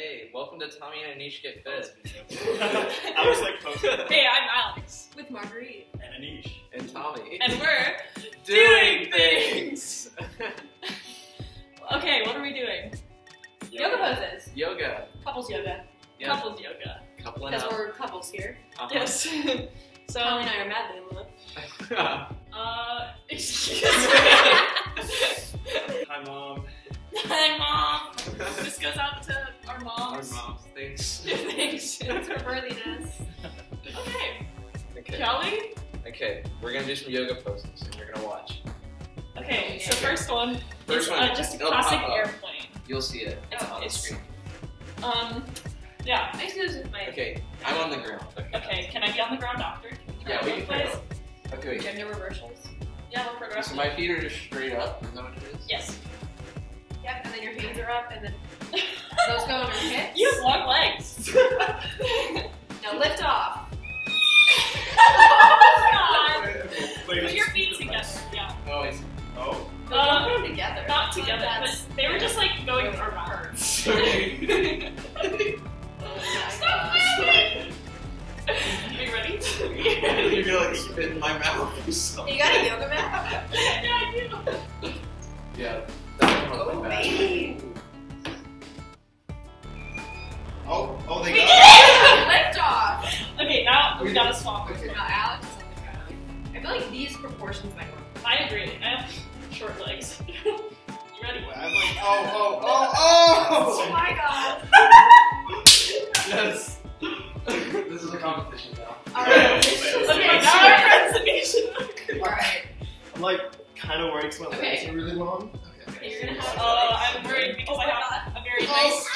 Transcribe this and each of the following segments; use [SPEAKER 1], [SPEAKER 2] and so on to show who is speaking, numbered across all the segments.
[SPEAKER 1] Hey, welcome to Tommy and Anish Get Fit.
[SPEAKER 2] I was like posting
[SPEAKER 3] Hey, I'm Alex.
[SPEAKER 4] With Marguerite.
[SPEAKER 2] and Anish.
[SPEAKER 1] And Tommy.
[SPEAKER 3] And we're
[SPEAKER 1] doing
[SPEAKER 3] things. okay, what are we doing?
[SPEAKER 4] Yoga poses.
[SPEAKER 1] Yoga.
[SPEAKER 3] Couples yoga.
[SPEAKER 1] Yeah.
[SPEAKER 3] Couples yoga.
[SPEAKER 1] Coupling
[SPEAKER 4] Because we're couples here.
[SPEAKER 1] Uh-huh.
[SPEAKER 3] Yes. so
[SPEAKER 4] Tommy and I are madly in love.
[SPEAKER 3] uh excuse me.
[SPEAKER 2] Hi, mom.
[SPEAKER 3] Hi mom. This goes out to our
[SPEAKER 1] Our
[SPEAKER 3] moms.
[SPEAKER 1] moms. Thanks.
[SPEAKER 3] Thanks.
[SPEAKER 4] It's for worthiness.
[SPEAKER 3] Okay.
[SPEAKER 1] Okay.
[SPEAKER 3] Shall we?
[SPEAKER 1] Okay, we're gonna do some yoga poses and you're gonna watch.
[SPEAKER 3] Okay, so
[SPEAKER 1] Okay.
[SPEAKER 3] first one
[SPEAKER 1] First
[SPEAKER 3] is
[SPEAKER 1] one,
[SPEAKER 3] uh, just a
[SPEAKER 1] it'll
[SPEAKER 3] classic airplane.
[SPEAKER 1] You'll see it
[SPEAKER 3] It's-
[SPEAKER 1] on the screen.
[SPEAKER 3] Um, yeah.
[SPEAKER 4] I used to do this with my
[SPEAKER 1] Okay, I'm on the ground. Okay.
[SPEAKER 3] Okay, can I be on the ground after?
[SPEAKER 1] Yeah, we can
[SPEAKER 3] Please?
[SPEAKER 1] go. Okay, wait.
[SPEAKER 4] gender reversals.
[SPEAKER 3] Yeah, we're
[SPEAKER 1] So my feet are just straight up. Is that what it is?
[SPEAKER 3] Yes.
[SPEAKER 4] Yep, and then your hands are up, and then those go on your hips.
[SPEAKER 3] You have long legs.
[SPEAKER 4] Now lift off.
[SPEAKER 3] God.
[SPEAKER 2] Wait,
[SPEAKER 3] Put your feet together. Yeah.
[SPEAKER 1] Oh, it's
[SPEAKER 2] Oh.
[SPEAKER 4] But
[SPEAKER 3] Um,
[SPEAKER 4] put them together.
[SPEAKER 3] Not together,
[SPEAKER 4] That's-
[SPEAKER 3] but they were just like going around.
[SPEAKER 1] okay.
[SPEAKER 3] Stop laughing! Are you ready?
[SPEAKER 1] You're gonna like spit in my mouth or something.
[SPEAKER 4] You got a yoga mat?
[SPEAKER 3] yeah, I do.
[SPEAKER 1] Yeah. That's
[SPEAKER 4] Oh, baby.
[SPEAKER 3] Now swap.
[SPEAKER 2] Okay.
[SPEAKER 4] Now Alex is on the ground. I feel like these proportions might work.
[SPEAKER 3] I agree. I have short legs. you ready?
[SPEAKER 2] I'm like, oh, oh, oh,
[SPEAKER 4] Oh
[SPEAKER 2] oh!
[SPEAKER 4] my god.
[SPEAKER 1] Yes. this is a competition now.
[SPEAKER 4] Alright.
[SPEAKER 3] Okay, now our presentation.
[SPEAKER 4] Alright.
[SPEAKER 2] I'm like kind of worried because my legs
[SPEAKER 4] Okay.
[SPEAKER 2] are really long.
[SPEAKER 1] Okay.
[SPEAKER 4] You're gonna have
[SPEAKER 3] Uh, I'm worried because
[SPEAKER 4] Oh
[SPEAKER 3] I
[SPEAKER 4] my
[SPEAKER 3] have a very
[SPEAKER 2] Oh.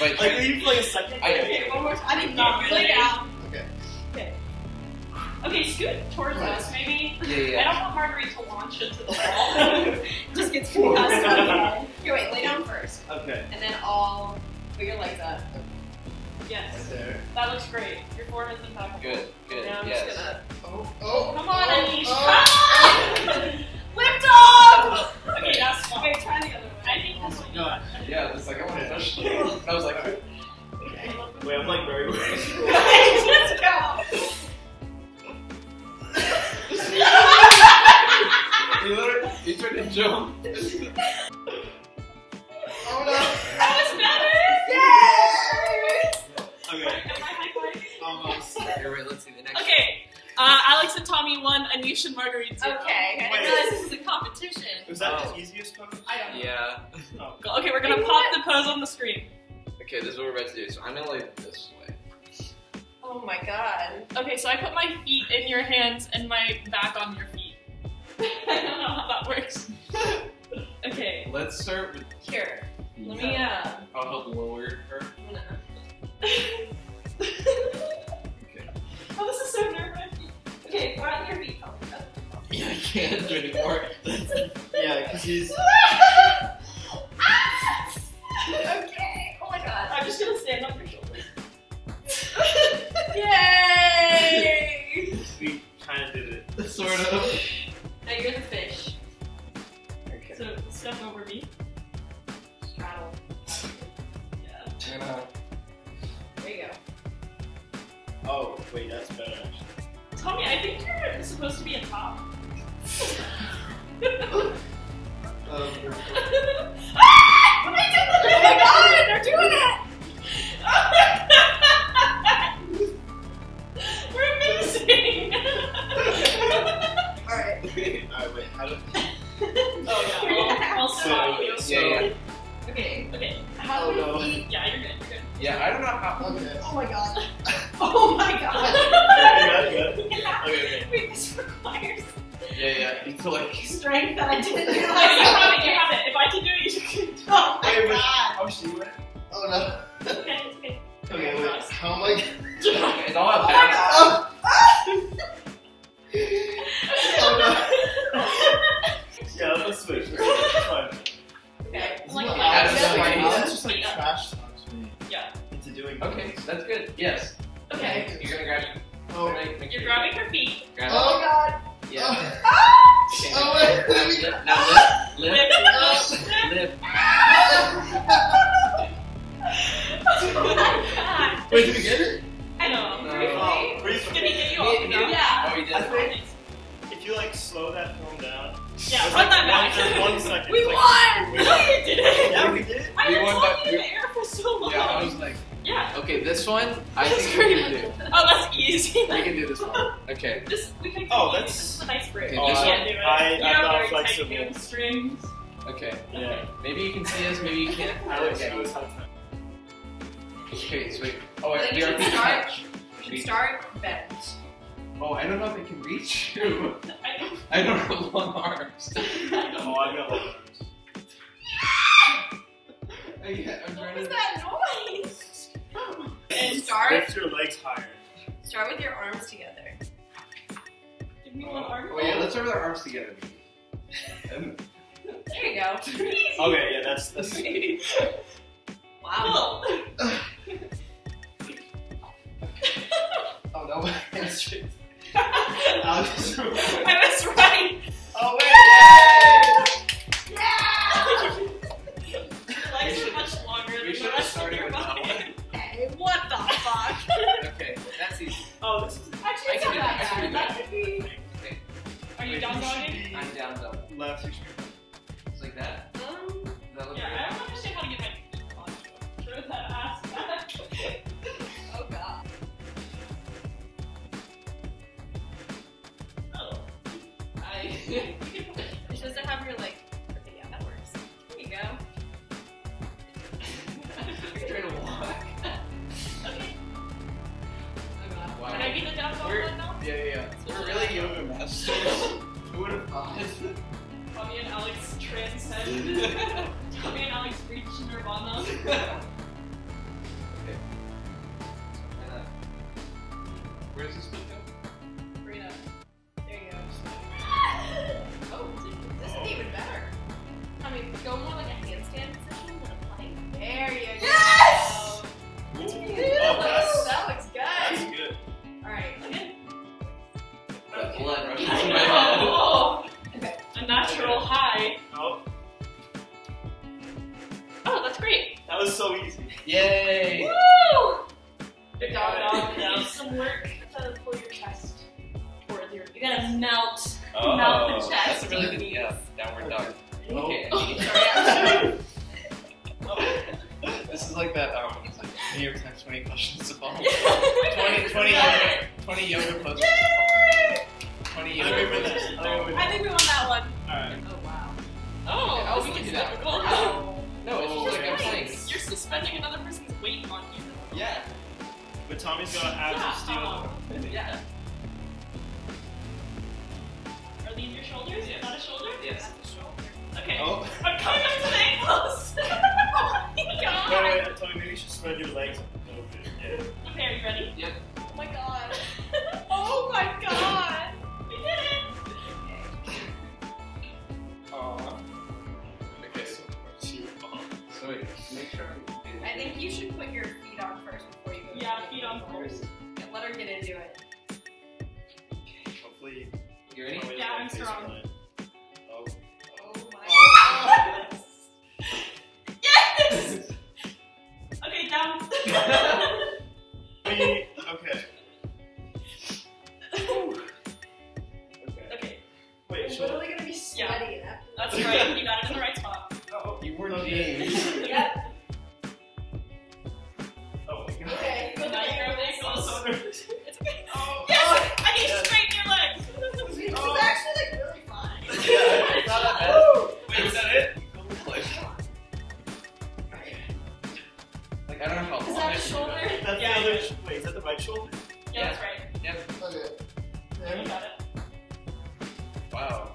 [SPEAKER 3] Wait,
[SPEAKER 2] Like, leave for like a second.
[SPEAKER 1] I-
[SPEAKER 3] okay, one more time.
[SPEAKER 4] I didn't
[SPEAKER 3] Not
[SPEAKER 4] get
[SPEAKER 3] really.
[SPEAKER 4] really down.
[SPEAKER 2] Okay.
[SPEAKER 3] Okay. Okay, scoot towards us, maybe.
[SPEAKER 1] yeah,
[SPEAKER 3] I
[SPEAKER 1] yeah.
[SPEAKER 3] don't want Marguerite to launch into the wall. Just gets concussed.
[SPEAKER 4] Okay, wait, lay down first.
[SPEAKER 2] Okay.
[SPEAKER 4] And then all put your legs up.
[SPEAKER 3] Yes,
[SPEAKER 2] Right there.
[SPEAKER 3] that looks great. Your forehead's impeccable.
[SPEAKER 1] Good, good,
[SPEAKER 4] Now I'm
[SPEAKER 1] yes.
[SPEAKER 4] just gonna
[SPEAKER 2] Oh, oh.
[SPEAKER 3] Come on,
[SPEAKER 2] oh,
[SPEAKER 3] Anish.
[SPEAKER 2] oh.
[SPEAKER 3] Come on!
[SPEAKER 4] lift off!
[SPEAKER 3] Okay, that's fine.
[SPEAKER 4] Wait, try the other way.
[SPEAKER 3] I think
[SPEAKER 2] Oh
[SPEAKER 3] this
[SPEAKER 2] my
[SPEAKER 3] will be
[SPEAKER 2] god.
[SPEAKER 1] Yeah, the second one especially. I was like,
[SPEAKER 2] Wait, I'm like very worried.
[SPEAKER 4] Let's go.
[SPEAKER 1] you literally, you tried to jump.
[SPEAKER 2] Oh no.
[SPEAKER 3] That was better!
[SPEAKER 4] Yay!
[SPEAKER 2] Okay.
[SPEAKER 3] Am I high-fiving?
[SPEAKER 2] Almost.
[SPEAKER 1] Here, wait, let's see the next
[SPEAKER 3] Okay, uh, Alex and Tommy won, Anish and Marguerite zero.
[SPEAKER 4] Okay, I
[SPEAKER 2] Wait.
[SPEAKER 4] didn't realize this was a competition.
[SPEAKER 2] Was that
[SPEAKER 1] Oh.
[SPEAKER 2] the easiest pose?
[SPEAKER 4] I don't know.
[SPEAKER 1] Yeah.
[SPEAKER 2] Oh.
[SPEAKER 3] Okay, we're gonna
[SPEAKER 4] Wait,
[SPEAKER 3] pop
[SPEAKER 4] what?
[SPEAKER 3] the pose on the screen.
[SPEAKER 1] Okay, this is what we're about to do. So I'm gonna lay this way.
[SPEAKER 4] Oh my god.
[SPEAKER 3] Okay, so I put my feet in your hands and my back on your feet. I don't know how that works. okay,
[SPEAKER 1] Let's start with.
[SPEAKER 4] Here.
[SPEAKER 3] let me, uh,
[SPEAKER 1] I'll help lower her.
[SPEAKER 4] I'm.
[SPEAKER 1] Okay.
[SPEAKER 3] oh, this is so nerve-wracking. Okay, flatten your feet, Tommy.
[SPEAKER 1] Yeah, I can't do anymore.
[SPEAKER 2] Yeah, because he's.
[SPEAKER 3] Step over me.
[SPEAKER 4] Straddle.
[SPEAKER 3] Yeah.
[SPEAKER 1] I'm.
[SPEAKER 4] There you go.
[SPEAKER 2] Oh, wait, that's better actually.
[SPEAKER 3] Tommy, I think you're supposed to be a top.
[SPEAKER 2] Um,
[SPEAKER 3] ah!
[SPEAKER 4] Oh my god, they're doing it! That I didn't
[SPEAKER 3] Oh, you have it. You have it. If I can do it, you can. do it.
[SPEAKER 4] Oh my
[SPEAKER 2] Wait, wait.
[SPEAKER 4] god.
[SPEAKER 2] Oh, oh she went. Oh no.
[SPEAKER 3] Okay, it's okay.
[SPEAKER 2] Okay, wait. How am I?
[SPEAKER 1] It's all about
[SPEAKER 4] Oh my
[SPEAKER 1] oh,
[SPEAKER 4] god.
[SPEAKER 2] Oh no. Yeah, let's switch. Let's. It's fine.
[SPEAKER 4] Okay.
[SPEAKER 3] I'm like,
[SPEAKER 2] Isn't
[SPEAKER 3] yeah,
[SPEAKER 1] Alex
[SPEAKER 3] yeah,
[SPEAKER 1] is
[SPEAKER 3] yeah,
[SPEAKER 1] like-
[SPEAKER 3] yeah.
[SPEAKER 2] Just like
[SPEAKER 3] Yeah.
[SPEAKER 2] trash talks me
[SPEAKER 3] Yeah.
[SPEAKER 2] into doing.
[SPEAKER 1] Okay, that's good. Yes.
[SPEAKER 3] Okay,
[SPEAKER 4] Okay.
[SPEAKER 1] You're gonna grab.
[SPEAKER 2] Oh.
[SPEAKER 1] Make, make
[SPEAKER 3] You're
[SPEAKER 1] sure-
[SPEAKER 3] grabbing her feet.
[SPEAKER 1] Grab
[SPEAKER 4] Oh
[SPEAKER 1] it.
[SPEAKER 4] god.
[SPEAKER 1] Yeah. Oh. Ah! Okay,
[SPEAKER 2] Oh, wait, let me-
[SPEAKER 1] now- Now lift,
[SPEAKER 3] Lift.
[SPEAKER 1] lift, lift.
[SPEAKER 3] oh.
[SPEAKER 2] Wait, did we get it?
[SPEAKER 3] I know.
[SPEAKER 1] No.
[SPEAKER 3] Briefly.
[SPEAKER 2] Oh, briefly.
[SPEAKER 3] Did he get you
[SPEAKER 1] He-
[SPEAKER 3] off
[SPEAKER 1] he.
[SPEAKER 3] Yeah.
[SPEAKER 1] Oh, he did.
[SPEAKER 2] I think- If you like slow that film down.
[SPEAKER 3] Yeah, run
[SPEAKER 2] like
[SPEAKER 3] that
[SPEAKER 2] one,
[SPEAKER 3] back.
[SPEAKER 2] just one second.
[SPEAKER 4] We
[SPEAKER 2] It's like-
[SPEAKER 4] won!
[SPEAKER 2] We
[SPEAKER 3] No,
[SPEAKER 2] won.
[SPEAKER 3] you didn't.
[SPEAKER 2] Yeah, we did.
[SPEAKER 3] I
[SPEAKER 1] We
[SPEAKER 3] was
[SPEAKER 1] won,
[SPEAKER 3] holding
[SPEAKER 1] but
[SPEAKER 3] you in
[SPEAKER 1] we-
[SPEAKER 3] the air for so long.
[SPEAKER 1] Yeah, I was like,
[SPEAKER 3] Yeah.
[SPEAKER 1] okay, this one, I
[SPEAKER 3] That's
[SPEAKER 1] think we can do.
[SPEAKER 3] Oh, that's easy.
[SPEAKER 1] We can do this one. Okay.
[SPEAKER 3] This we can.
[SPEAKER 2] Oh, that's-
[SPEAKER 3] This is a nice break.
[SPEAKER 1] Okay,
[SPEAKER 3] you
[SPEAKER 1] this
[SPEAKER 3] can't
[SPEAKER 1] one-
[SPEAKER 3] do it.
[SPEAKER 2] I-
[SPEAKER 3] you
[SPEAKER 2] I'm not
[SPEAKER 3] very
[SPEAKER 2] flexible.
[SPEAKER 3] tight hamstrings.
[SPEAKER 1] Okay.
[SPEAKER 2] Yeah.
[SPEAKER 1] Maybe you can see us, maybe you can't.
[SPEAKER 2] I was, I was
[SPEAKER 1] Okay, sweet. Oh,
[SPEAKER 4] I
[SPEAKER 1] wait,
[SPEAKER 4] think
[SPEAKER 1] we
[SPEAKER 4] you
[SPEAKER 1] are
[SPEAKER 4] should start.
[SPEAKER 1] touch.
[SPEAKER 4] You should start bent.
[SPEAKER 1] Oh, I don't know if they can reach.
[SPEAKER 3] I don't.
[SPEAKER 1] I don't have long arms.
[SPEAKER 2] Oh, I've got long arms.
[SPEAKER 1] I, I'm
[SPEAKER 4] What
[SPEAKER 1] trying
[SPEAKER 4] was
[SPEAKER 1] to.
[SPEAKER 4] that noise?
[SPEAKER 3] And
[SPEAKER 4] Start.
[SPEAKER 2] Lift your legs higher.
[SPEAKER 4] Start with your arms together.
[SPEAKER 3] Give me one uh, arm.
[SPEAKER 1] Oh yeah, let's start with our arms together.
[SPEAKER 4] There you go.
[SPEAKER 2] Okay, yeah, that's that's.
[SPEAKER 4] Wow.
[SPEAKER 3] Cool.
[SPEAKER 1] oh no, my hamstrings.
[SPEAKER 2] I was
[SPEAKER 3] I was right.
[SPEAKER 2] Oh
[SPEAKER 4] Yeah!
[SPEAKER 2] Oh, this is.
[SPEAKER 4] Actually, it's not that
[SPEAKER 1] do- I can
[SPEAKER 4] bad. That could be.
[SPEAKER 1] Okay,
[SPEAKER 3] Are you
[SPEAKER 2] Wait,
[SPEAKER 3] down
[SPEAKER 2] should
[SPEAKER 3] dogging?
[SPEAKER 1] I'm down though.
[SPEAKER 2] Left. You should be.
[SPEAKER 1] Just like that.
[SPEAKER 3] Yeah,
[SPEAKER 4] yeah,
[SPEAKER 1] yeah. We're really yoga masters. Who would have thought?
[SPEAKER 3] Tommy and Alex transcend. Tommy and Alex reach nirvana.
[SPEAKER 1] Yay!
[SPEAKER 3] Woo!
[SPEAKER 2] Good
[SPEAKER 3] Dog
[SPEAKER 2] job.
[SPEAKER 3] dog needs some work to pull your chest towards your. You gotta melt.
[SPEAKER 2] Oh.
[SPEAKER 3] Melt the chest.
[SPEAKER 1] That's really the yeah, downward dog. Okay.
[SPEAKER 3] Oh.
[SPEAKER 1] Sorry. this is like that. Um, it's like New York Times 20 questions to follow. 20, 20 yoga, 20 yoga poses.
[SPEAKER 3] Yay!
[SPEAKER 1] 20
[SPEAKER 2] I
[SPEAKER 1] yoga
[SPEAKER 2] remember
[SPEAKER 3] Okay, are you ready?
[SPEAKER 1] Yep.
[SPEAKER 4] Oh my god. Oh my god.
[SPEAKER 3] we did it.
[SPEAKER 1] Aww. Okay, so, so wait, make sure.
[SPEAKER 4] I think you should put your feet on first before you go. to
[SPEAKER 3] Yeah, feet on first.
[SPEAKER 4] Yeah, let her get into it.
[SPEAKER 2] Okay, Hopefully.
[SPEAKER 1] You ready?
[SPEAKER 3] Yeah, I'm strong. It's okay.
[SPEAKER 2] Oh.
[SPEAKER 3] Yes! I need to straighten your legs.
[SPEAKER 4] This
[SPEAKER 2] Oh.
[SPEAKER 4] is actually like really fun.
[SPEAKER 1] Yeah, it's not that bad.
[SPEAKER 2] Wait, is that it?
[SPEAKER 1] Like, I don't know how
[SPEAKER 3] Is that
[SPEAKER 1] I
[SPEAKER 3] a
[SPEAKER 1] can do
[SPEAKER 3] shoulder?
[SPEAKER 2] That's
[SPEAKER 3] Yeah,
[SPEAKER 2] the other. Wait, is that the right shoulder?
[SPEAKER 3] Yeah, that's right.
[SPEAKER 1] Yep.
[SPEAKER 3] You got it.
[SPEAKER 1] Wow.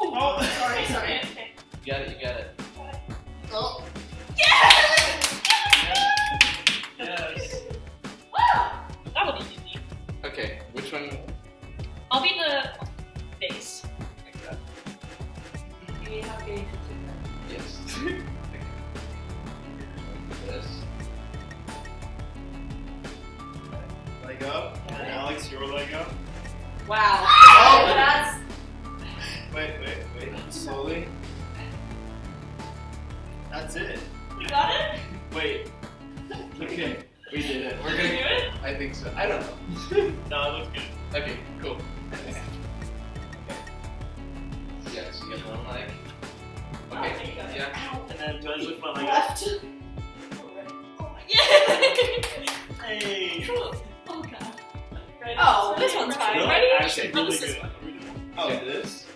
[SPEAKER 2] Oh,
[SPEAKER 4] sorry, sorry.
[SPEAKER 3] Okay, okay.
[SPEAKER 1] You got it. You got it.
[SPEAKER 2] And your leg up.
[SPEAKER 4] Wow. Ah!
[SPEAKER 2] Oh.
[SPEAKER 4] that's.
[SPEAKER 2] Wait, wait, wait. Slowly. That's it.
[SPEAKER 3] You got it?
[SPEAKER 2] Wait.
[SPEAKER 1] Okay, we did it. We're
[SPEAKER 3] gonna do it?
[SPEAKER 1] I think so. I don't know.
[SPEAKER 2] No, it looks good.
[SPEAKER 1] Okay, cool. Yes, you have one leg.
[SPEAKER 3] There
[SPEAKER 1] Okay.
[SPEAKER 3] you.
[SPEAKER 1] Yeah.
[SPEAKER 2] And then do I lift my leg up?
[SPEAKER 4] Left.
[SPEAKER 2] Actually,
[SPEAKER 3] Oh,
[SPEAKER 2] really
[SPEAKER 3] this is
[SPEAKER 2] good.
[SPEAKER 3] fun.
[SPEAKER 2] Oh, this?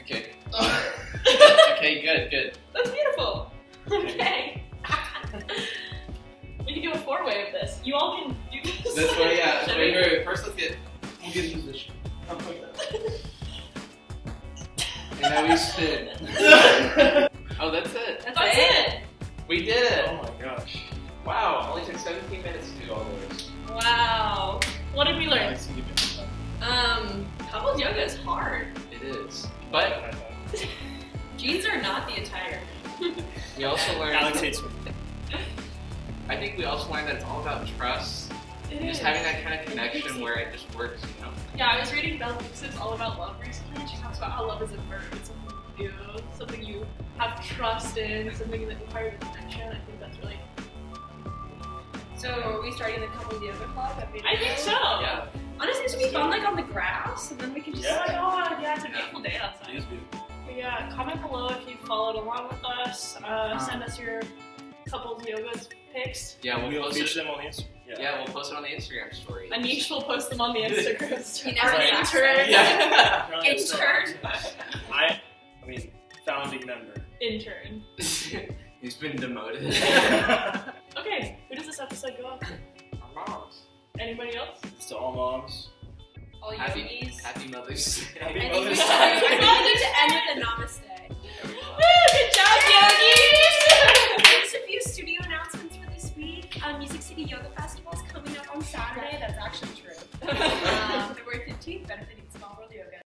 [SPEAKER 1] Okay. okay, good, good.
[SPEAKER 3] That's beautiful. Okay. we can do a four-way of this. You all can do this.
[SPEAKER 1] This way, yeah. Wait, wait, wait. First, let's get. We'll get in position. And now we spin. oh, that's it.
[SPEAKER 4] That's,
[SPEAKER 3] That's
[SPEAKER 4] it.
[SPEAKER 3] it.
[SPEAKER 1] We did it.
[SPEAKER 2] oh my gosh.
[SPEAKER 1] Wow, only took 17 minutes to do all this.
[SPEAKER 3] Wow. What did we learn? Um, couples yoga is hard.
[SPEAKER 1] It is. But
[SPEAKER 3] Jeans are not the attire.
[SPEAKER 1] we also learned.
[SPEAKER 2] Alex hates me.
[SPEAKER 1] I think we also learned that it's all about trust.
[SPEAKER 3] It
[SPEAKER 1] and just having that kind of connection where it just works, you know?
[SPEAKER 3] Yeah, I was reading Bell Hooks is all about love recently, and she talks about how love is a verb. It's something you do, something you have trust in, something that requires attention. I think that's really.
[SPEAKER 4] So are we starting the couples yoga club?
[SPEAKER 3] I think so.
[SPEAKER 1] Yeah.
[SPEAKER 4] Honestly, this would be fun, like on the grass, and then we can just.
[SPEAKER 3] Oh my
[SPEAKER 2] Yeah.
[SPEAKER 3] yeah, it's a beautiful day outside.
[SPEAKER 2] is beautiful.
[SPEAKER 3] But yeah, comment below if you followed along with us. Uh, send us your couples yoga pics.
[SPEAKER 1] Yeah, we'll,
[SPEAKER 2] We'll
[SPEAKER 1] post
[SPEAKER 2] them on the Instagram.
[SPEAKER 1] Yeah. we'll post it on the Instagram story.
[SPEAKER 3] Anish will post them on the Instagram story.
[SPEAKER 4] never
[SPEAKER 3] Our intern.
[SPEAKER 1] Yeah.
[SPEAKER 2] Apparently I'm still-
[SPEAKER 4] Intern.
[SPEAKER 2] I, I mean, founding member.
[SPEAKER 3] intern.
[SPEAKER 1] He's been demoted. Mother's Day.
[SPEAKER 2] Happy
[SPEAKER 4] I think we
[SPEAKER 2] Mother's Day.